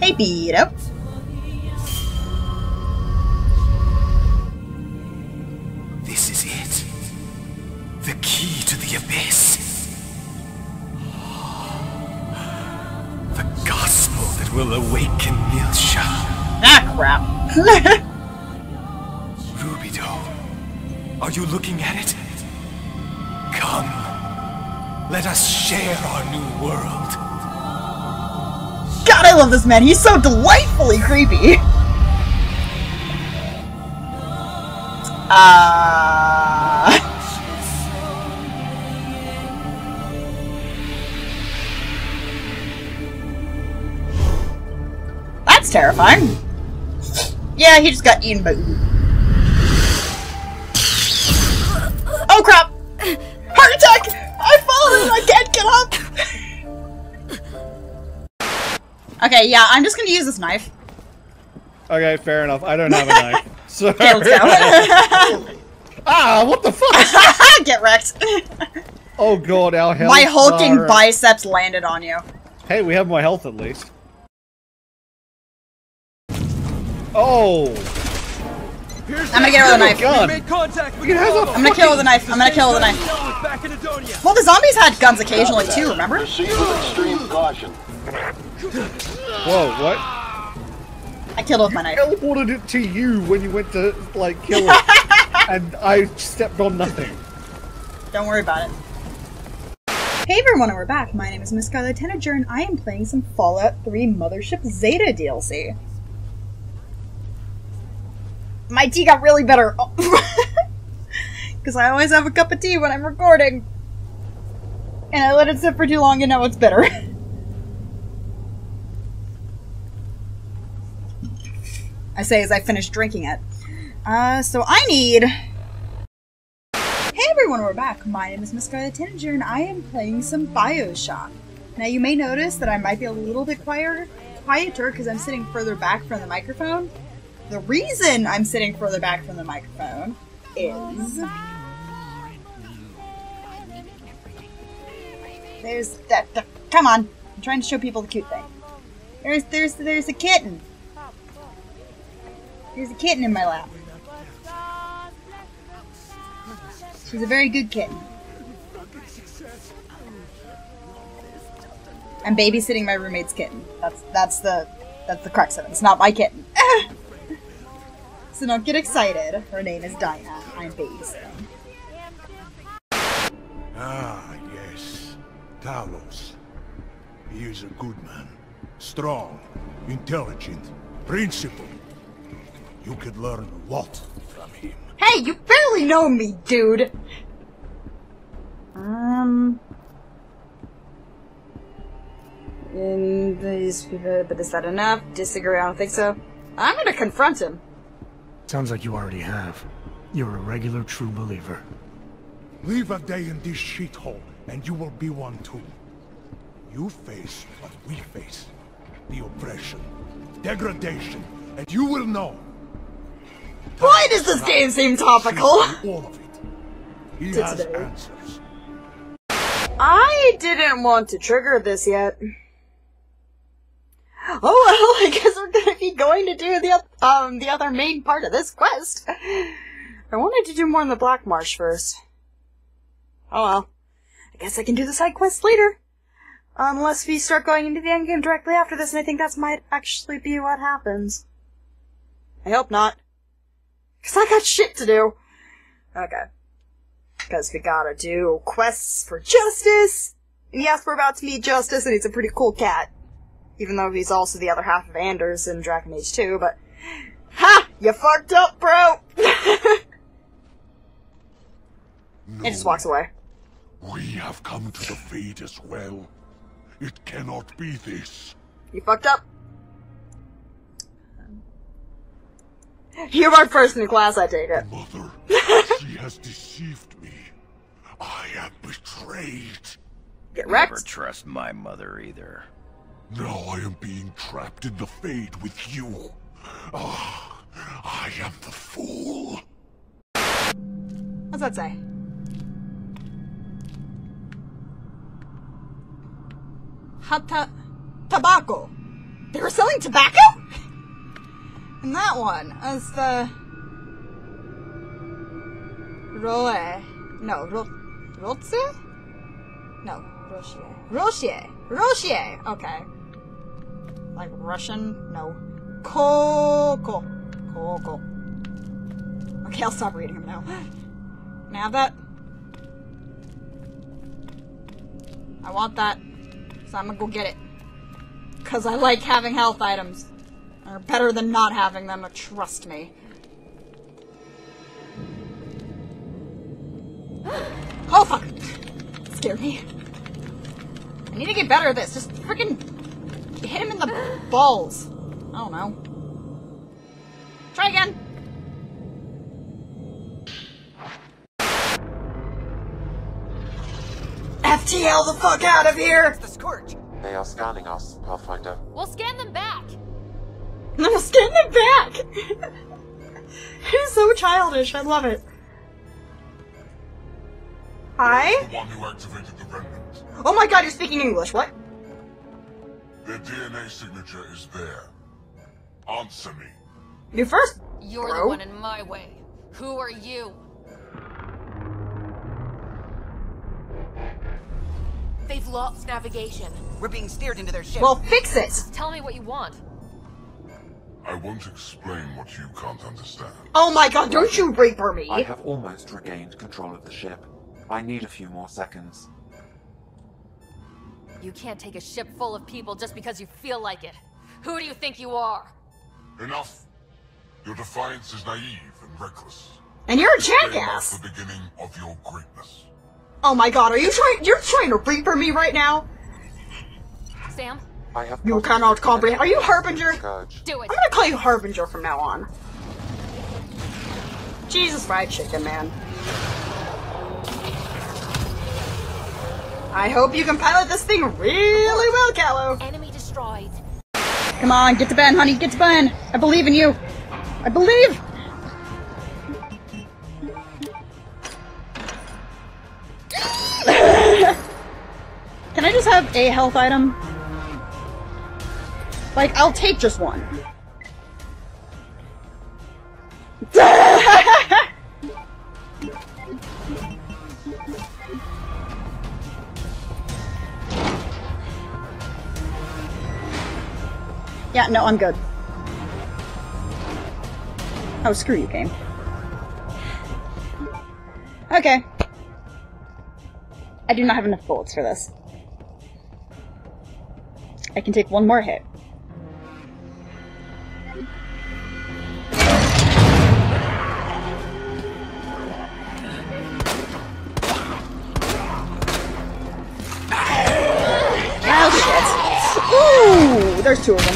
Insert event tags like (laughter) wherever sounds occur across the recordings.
Hey, Beto. This is it. The key to the abyss. The gospel that will awaken Milsha. Ah, crap. (laughs) Rubedo, are you looking at it? Come. Let us share our new world. I love this man. He's so delightfully creepy. Uh... That's terrifying. Yeah, he just got eaten by. Oh crap! Heart attack! I've fallen! I can't get Okay, yeah, I'm just gonna use this knife. Okay, fair enough. I don't have a knife. So Okay, let's go. ah, what the fuck? (laughs) Get wrecked. (laughs) Oh god, our health. My hulking are- biceps landed on you. Hey, we have my health at least. Oh, I'm gonna get her with a knife. gun. Made contact with It has a I'm gonna kill her with a knife. I'm gonna kill her with a knife. Is back in Edonia. Well, the zombies had guns occasionally too, remember? Proceed with extreme caution. Whoa, what? I killed with my knife. I teleported it to you when you went to like kill (laughs) it, and I stepped on nothing. Don't worry about it. Hey everyone, we're back. My name is Miss Scarlet Tanager, and I am playing some Fallout 3 Mothership Zeta DLC. My tea got really better. Because (laughs) I always have a cup of tea when I'm recording. And I let it sit for too long and now it's bitter. (laughs) I say as I finish drinking it. Uh, so I need Hey everyone, we're back. My name is Miss Scarlet Tanager, and I am playing some Bioshock. Now you may notice that I might be a little bit quieter, quieter because I'm sitting further back from the microphone. The reason I'm sitting further back from the microphone is there's that. that- come on, I'm trying to show people the cute thing. There's there's there's a kitten. There's a kitten in my lap. She's a very good kitten. I'm babysitting my roommate's kitten. That's that's the that's the crux of it. It's not my kitten. (laughs) so don't get excited. Her name is Dinah. I'm babysitting. Ah, yes. Talos. He is a good man. Strong, intelligent, principled. You could learn a lot from him. Hey, you barely know me, dude. Um. And these people, but is that enough? Disagree? I don't think so. I'm gonna confront him. Sounds like you already have. You're a regular true believer. Leave a day in this shithole, and you will be one too. You face what we face. The oppression, degradation, and you will know. Why does this game seem topical? All of it. He To today. I didn't want to trigger this yet. Oh well, I guess we're gonna be going to do the um the other main part of this quest. I wanted to do more in the Black Marsh first. Oh well, I guess I can do the side quests later. Unless we start going into the endgame directly after this, and I think that might actually be what happens. I hope not. Cause I got shit to do. Okay. Because we gotta do quests for Justice. And yes, we're about to meet Justice, and he's a pretty cool cat. Even though he's also the other half of Anders in Dragon Age 2, but. (laughs) Ha! You fucked up, bro! (laughs) He just walks away. We have come to the fate as well. It cannot be this. You fucked up. (laughs) You are my first in class, I take it. Mother, (laughs) she has deceived me. I am betrayed. Get wrecked. Never wrecked. trust my mother either. Now I am being trapped in the Fade with you. Ah, I am the fool. What's that say? Hata tobacco. They were selling tobacco? (laughs) And that one is the Roe. No, Ro Rotze? No, Rochier. Rochier. Rochier. Okay. Like Russian? No. Coco. Coco. Okay, I'll stop reading them now. (gasps) Have that? I want that. So I'm gonna go get it. Cause I like having health items. They're better than not having them, trust me. (gasps) Oh fuck! Scared me. I need to get better at this. Just freaking hit him in the (gasps) balls. I don't know. Try again. FTL the fuck out of here! It's The Scourge! They are scanning us, Pathfinder. We'll scan them back. (laughs) I'm getting it back! (laughs) He's so childish, I love it. Hi? The one who activated the remnant. Oh my god, you're speaking English, what? Their DNA signature is there. Answer me. You first, You're bro. the one in my way. Who are you? They've lost navigation. We're being steered into their ship. Well, fix it! Tell me what you want. I won't explain what you can't understand. Oh my god, don't you Reaper me! I have almost regained control of the ship. I need a few more seconds. You can't take a ship full of people just because you feel like it. Who do you think you are? Enough. Your defiance is naive and reckless. And you're a They mark jackass! the beginning of your greatness. Oh my god, are you trying- you're trying to Reaper me right now? Sam, I have You gotten cannot to comprehend- are you Harbinger? Scourge. do it. I'm gonna call you Harbinger from now on. Jesus fried chicken, man. I hope you can pilot this thing really well, Kallo. Enemy destroyed. Come on, get to Ben, honey, get to Ben. I believe in you. I believe. (laughs) Can I just have a health item? Like, I'll take just one. (laughs) yeah, no, I'm good. Oh, screw you, game. Okay. I do not have enough bullets for this. I can take one more hit. There's two of them.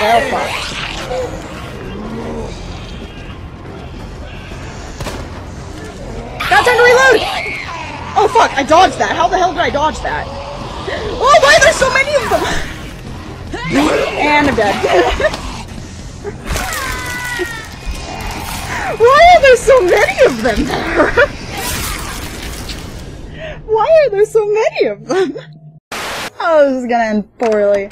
Well, fuck. Got time to reload! Oh fuck, I dodged that. How the hell did I dodge that? Oh, why are there so many of them? And I'm dead. (laughs) why are there so many of them there? (laughs) why are there so many of them? (laughs) Oh, this is gonna end poorly.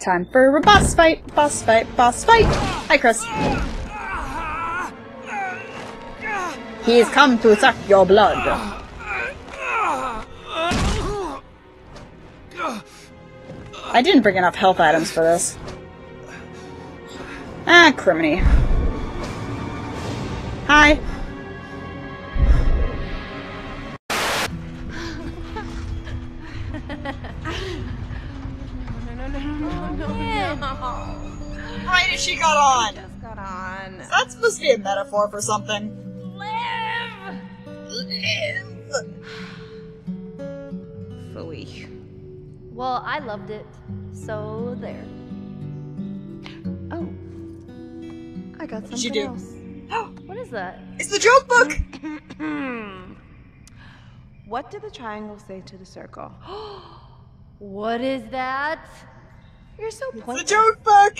Time for a boss fight, boss fight, boss fight. Hi, Chris. He's come to suck your blood. I didn't bring enough health items for this. Ah, criminy. Hi. (laughs) Why did she got on? Just got on. Is that supposed to be a metaphor for something? Live! Live! Phooey. Well, I loved it. So there. Oh. I got something She do. else. Oh. What is that? It's the joke book! (clears throat) What did the triangle say to the circle? (gasps) What is that? You're so The pointless. joke book!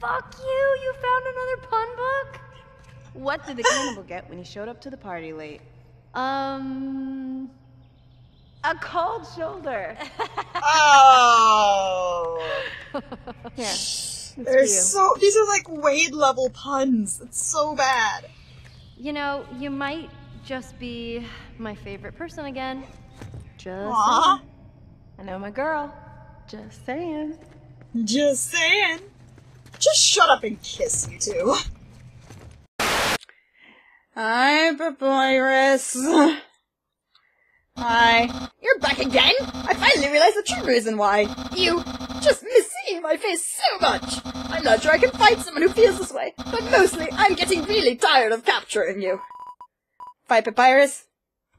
Fuck you! You found another pun book? What did the cannibal get when he showed up to the party late? Um. A cold shoulder. (laughs) Oh. yeah. it's They're so these are like Wade level puns. It's so bad. You know, you might just be my favorite person again. Just Aw. saying. I know my girl. Just saying. Just saying. Just shut up and kiss, you two. Hi, Papyrus. Hi. You're back again? I finally realized the true reason why. You just miss seeing my face so much. I'm not sure I can find someone who feels this way, but mostly I'm getting really tired of capturing you. Fight Papyrus?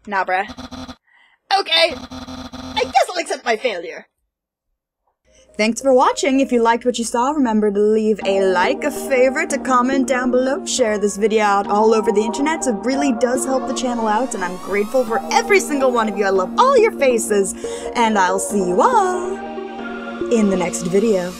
Nah, bruh. Okay. I guess I'll accept my failure. Thanks for watching. If you liked what you saw, remember to leave a like, a favorite, a comment down below. Share this video out all over the internet. It really does help the channel out, and I'm grateful for every single one of you. I love all your faces, and I'll see you all in the next video.